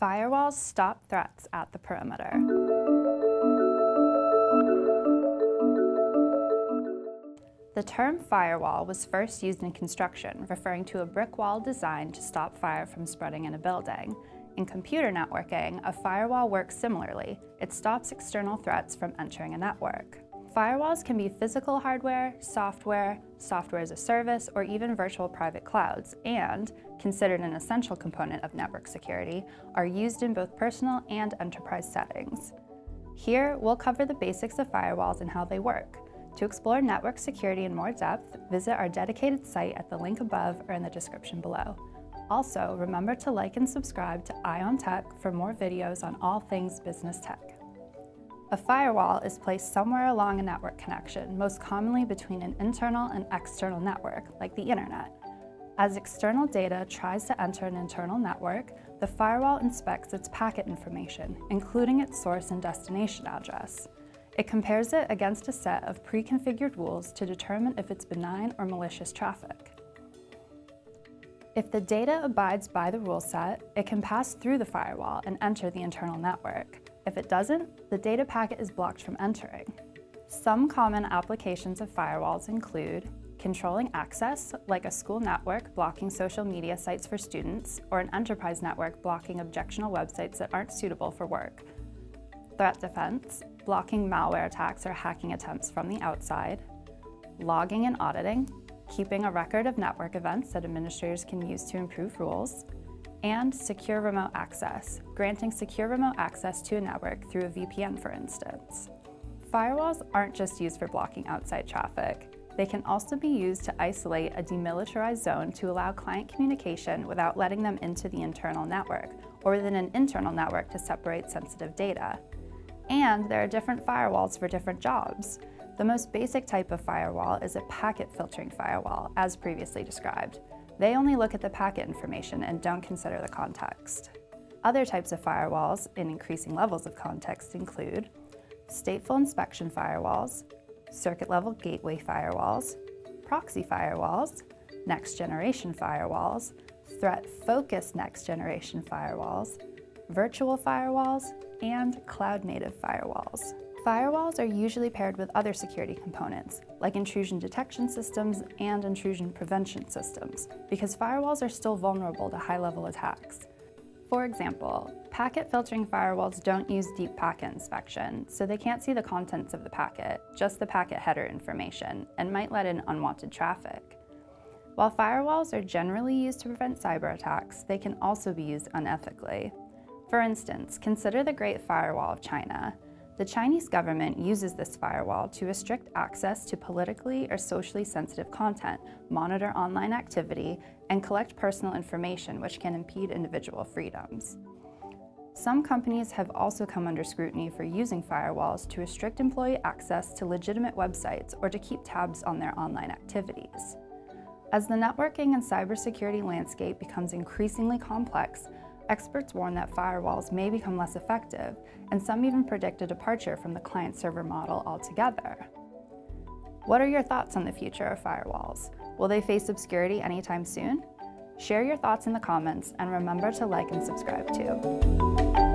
Firewalls stop threats at the perimeter. The term firewall was first used in construction, referring to a brick wall designed to stop fire from spreading in a building. In computer networking, a firewall works similarly. It stops external threats from entering a network. Firewalls can be physical hardware, software, software as a service, or even virtual private clouds, and, considered an essential component of network security, are used in both personal and enterprise settings. Here, we'll cover the basics of firewalls and how they work. To explore network security in more depth, visit our dedicated site at the link above or in the description below. Also, remember to like and subscribe to Eye on Tech for more videos on all things business tech. A firewall is placed somewhere along a network connection, most commonly between an internal and external network, like the internet. As external data tries to enter an internal network, the firewall inspects its packet information, including its source and destination address. It compares it against a set of pre-configured rules to determine if it's benign or malicious traffic. If the data abides by the rule set, it can pass through the firewall and enter the internal network. If it doesn't, the data packet is blocked from entering. Some common applications of firewalls include controlling access, like a school network blocking social media sites for students, or an enterprise network blocking objectionable websites that aren't suitable for work. Threat defense, blocking malware attacks or hacking attempts from the outside, logging and auditing, keeping a record of network events that administrators can use to improve rules, and secure remote access, granting secure remote access to a network through a VPN, for instance. Firewalls aren't just used for blocking outside traffic. They can also be used to isolate a demilitarized zone to allow client communication without letting them into the internal network, or within an internal network to separate sensitive data. And there are different firewalls for different jobs. The most basic type of firewall is a packet filtering firewall, as previously described. They only look at the packet information and don't consider the context. Other types of firewalls, in increasing levels of context, include stateful inspection firewalls, circuit-level gateway firewalls, proxy firewalls, next-generation firewalls, threat-focused next-generation firewalls, virtual firewalls, and cloud-native firewalls. Firewalls are usually paired with other security components, like intrusion detection systems and intrusion prevention systems, because firewalls are still vulnerable to high-level attacks. For example, packet filtering firewalls don't use deep packet inspection, so they can't see the contents of the packet, just the packet header information, and might let in unwanted traffic. While firewalls are generally used to prevent cyber attacks, they can also be used unethically. For instance, consider the Great Firewall of China. The Chinese government uses this firewall to restrict access to politically or socially sensitive content, monitor online activity, and collect personal information which can impede individual freedoms. Some companies have also come under scrutiny for using firewalls to restrict employee access to legitimate websites or to keep tabs on their online activities. As the networking and cybersecurity landscape becomes increasingly complex, experts warn that firewalls may become less effective, and some even predict a departure from the client-server model altogether. What are your thoughts on the future of firewalls? Will they face obscurity anytime soon? Share your thoughts in the comments and remember to like and subscribe too.